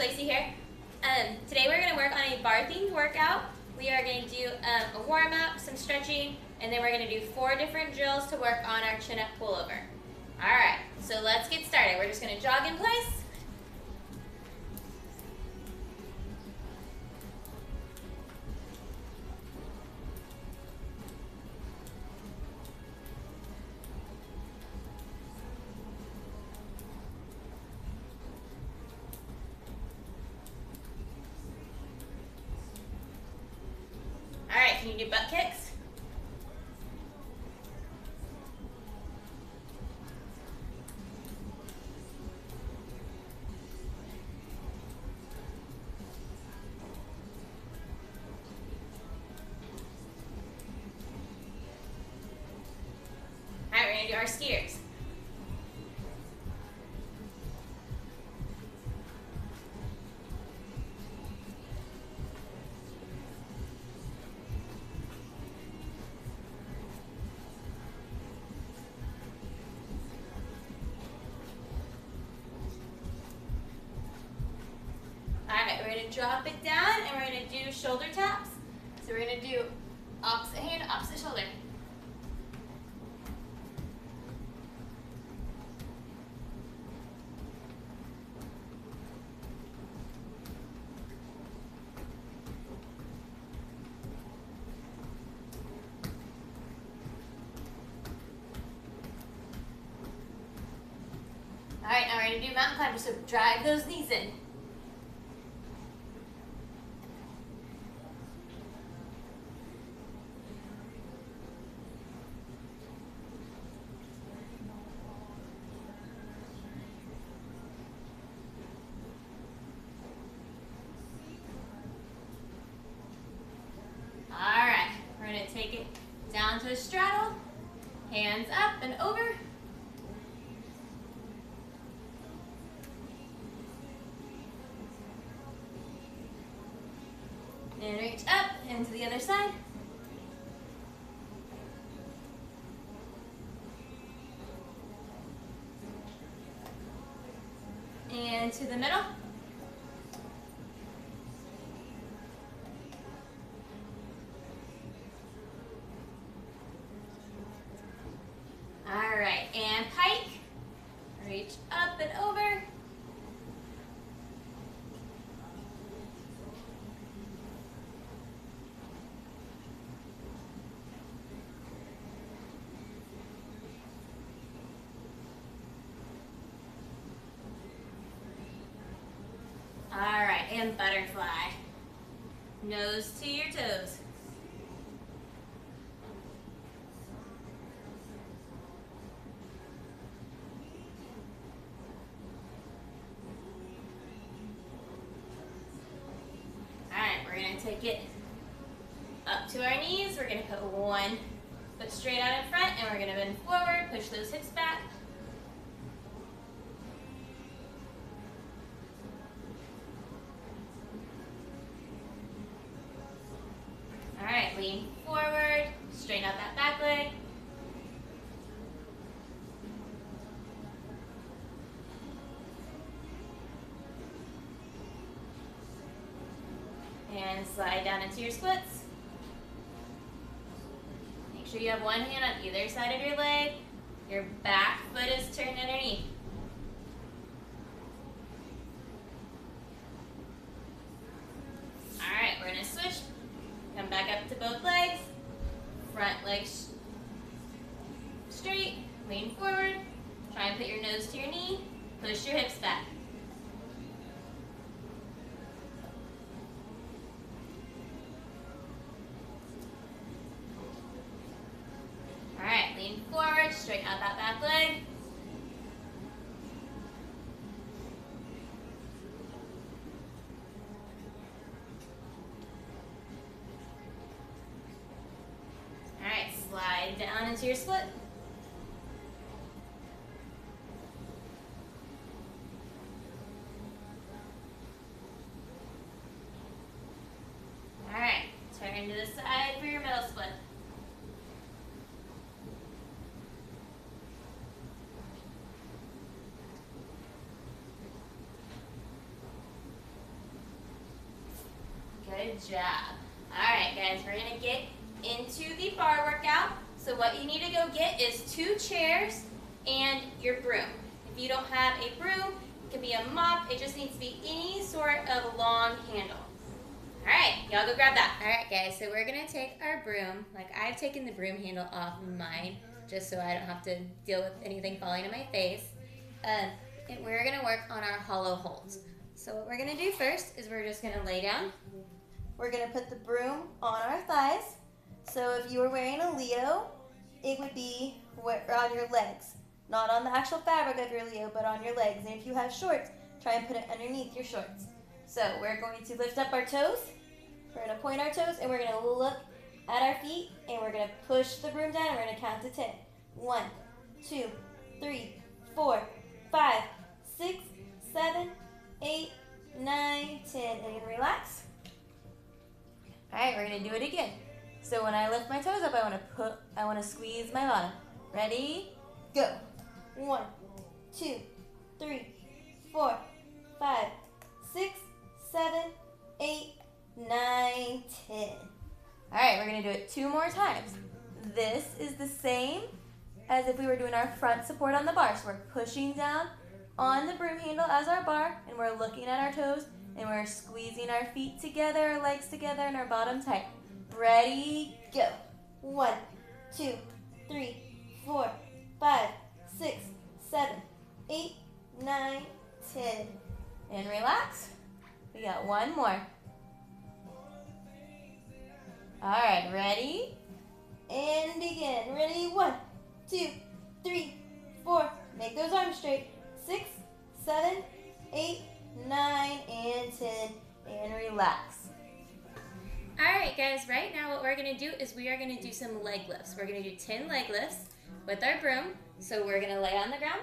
Lacey here. Um, today we're going to work on a bar themed workout. We are going to do um, a warm up, some stretching, and then we're going to do four different drills to work on our chin up pullover. Alright, so let's get started. We're just going to jog in place. Do butt kicks? All right, we're gonna do our skiers. Drop it down and we're to do shoulder taps. So we're to do opposite hand, opposite shoulder. All right, now we're to do mountain climbers, so drive those knees in. Down to a straddle, hands up and over. And reach up and to the other side. And to the middle. And butterfly. Nose to your toes. Take it up to our knees. We're going to put one foot straight out in front and we're going to bend forward, push those hips back. Lean forward, straighten out that back leg. And slide down into your splits. Make sure you have one hand on either side of your leg. Your back foot is turned underneath. both legs. Front legs straight, lean forward. Try and put your nose to your knee. Push your hips back. All right, lean forward, straighten out that back leg. All right, slide down into your split. All right, turn to the side for your middle split. Good job. All right, guys, we're gonna get into the bar workout. So what you need to go get is two chairs and your broom. If you don't have a broom, it can be a mop. It just needs to be any sort of long handle. All right, y'all go grab that. All right, guys, so we're gonna take our broom. Like I've taken the broom handle off mine just so I don't have to deal with anything falling in my face. Um, and we're gonna work on our hollow holds. So what we're gonna do first is we're just gonna lay down. We're gonna put the broom on our thighs. So if you were wearing a Leo, it would be on your legs. Not on the actual fabric of your Leo, but on your legs. And if you have shorts, try and put it underneath your shorts. So we're going to lift up our toes. We're to point our toes and we're to look at our feet and we're to push the broom down and we're to count to 10. 1, 2, 3, 4, 5, 6, 7, 8, 9, 10. And relax. All right, we're to do it again. So when I lift my toes up, I want to put, I want to squeeze my bottom. Ready? Go. One, two, three, four, five, six, seven, eight, nine, ten. All right, we're gonna do it two more times. This is the same as if we were doing our front support on the bar. So we're pushing down on the broom handle as our bar, and we're looking at our toes, and we're squeezing our feet together, our legs together, and our bottom tight. Ready, go. One, two, three, four, five, six, seven, eight, nine, ten. And relax. We got one more. All right, ready? And again. Ready? One, two, three, four. Make those arms straight. Six, seven, eight, nine, and ten. And relax. All right, guys, right now what we're gonna do is we are gonna do some leg lifts. We're gonna do 10 leg lifts with our broom. So we're gonna lay on the ground.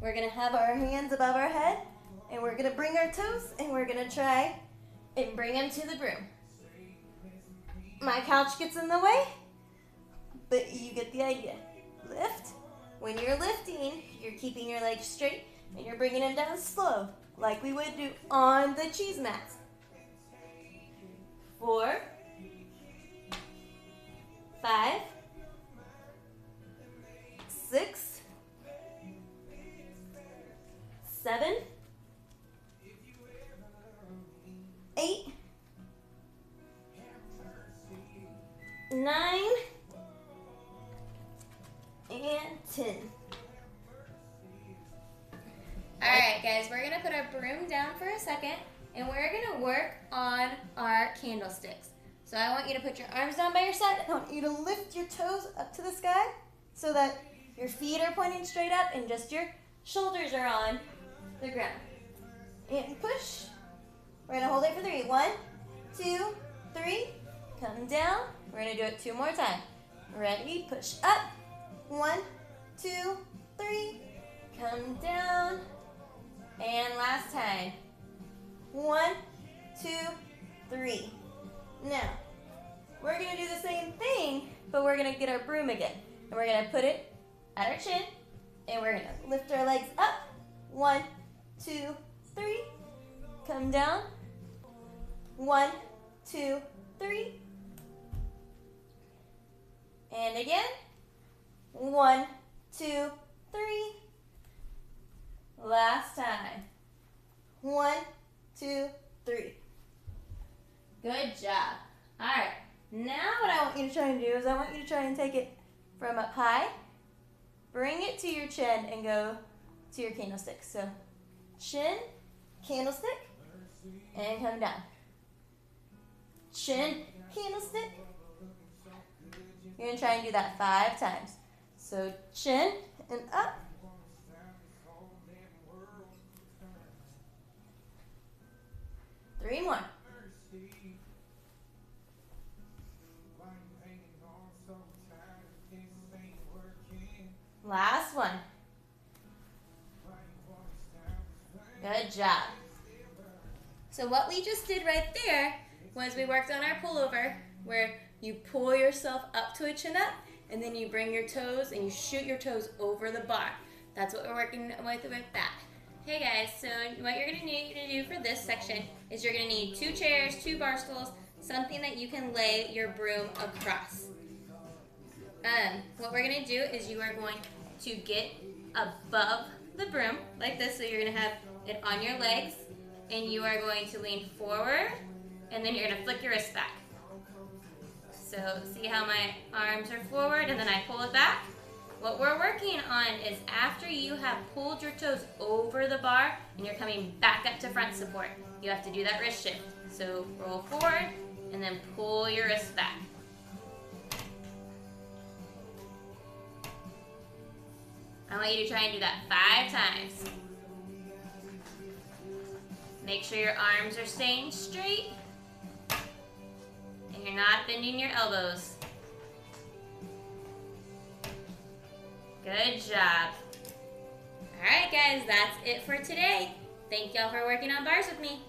We're gonna have our hands above our head and we're gonna bring our toes and we're gonna try and bring them to the broom. My couch gets in the way, but you get the idea. Lift. When you're lifting, you're keeping your legs straight and you're bringing them down slow, like we would do on the cheese mats. Four, guys, we're gonna put our broom down for a second and we're gonna work on our candlesticks. So I want you to put your arms down by your side. I want you to lift your toes up to the sky so that your feet are pointing straight up and just your shoulders are on the ground. And push. We're gonna hold it for three. One, two, three. Come down. We're gonna do it two more times. Ready? Push up. One, two, three. Come down. And last time. One, two, three. Now, we're gonna do the same thing, but we're gonna get our broom again. And we're gonna put it at our chin, and we're gonna lift our legs up. One, two, three. Come down. One, two, three. And again. One, two, three. Last time. One, two, three. Good job. All right. Now what I want you to try and do is I want you to try and take it from up high, bring it to your chin, and go to your candlestick. So chin, candlestick, and come down. Chin, candlestick. You're going to try and do that five times. So chin and up. Three more. Last one. Good job. So what we just did right there was we worked on our pullover where you pull yourself up to a chin up and then you bring your toes and you shoot your toes over the bar. That's what we're working with with that. Hey guys, so what you're gonna need to do for this section is you're gonna need two chairs, two bar stools, something that you can lay your broom across. Um, what we're gonna do is you are going to get above the broom like this, so you're gonna have it on your legs, and you are going to lean forward, and then you're gonna flick your wrist back. So see how my arms are forward, and then I pull it back. What we're working on is after you have pulled your toes over the bar and you're coming back up to front support, you have to do that wrist shift. So roll forward and then pull your wrist back. I want you to try and do that five times. Make sure your arms are staying straight and you're not bending your elbows. Good job. Alright guys, that's it for today. Thank y'all for working on bars with me.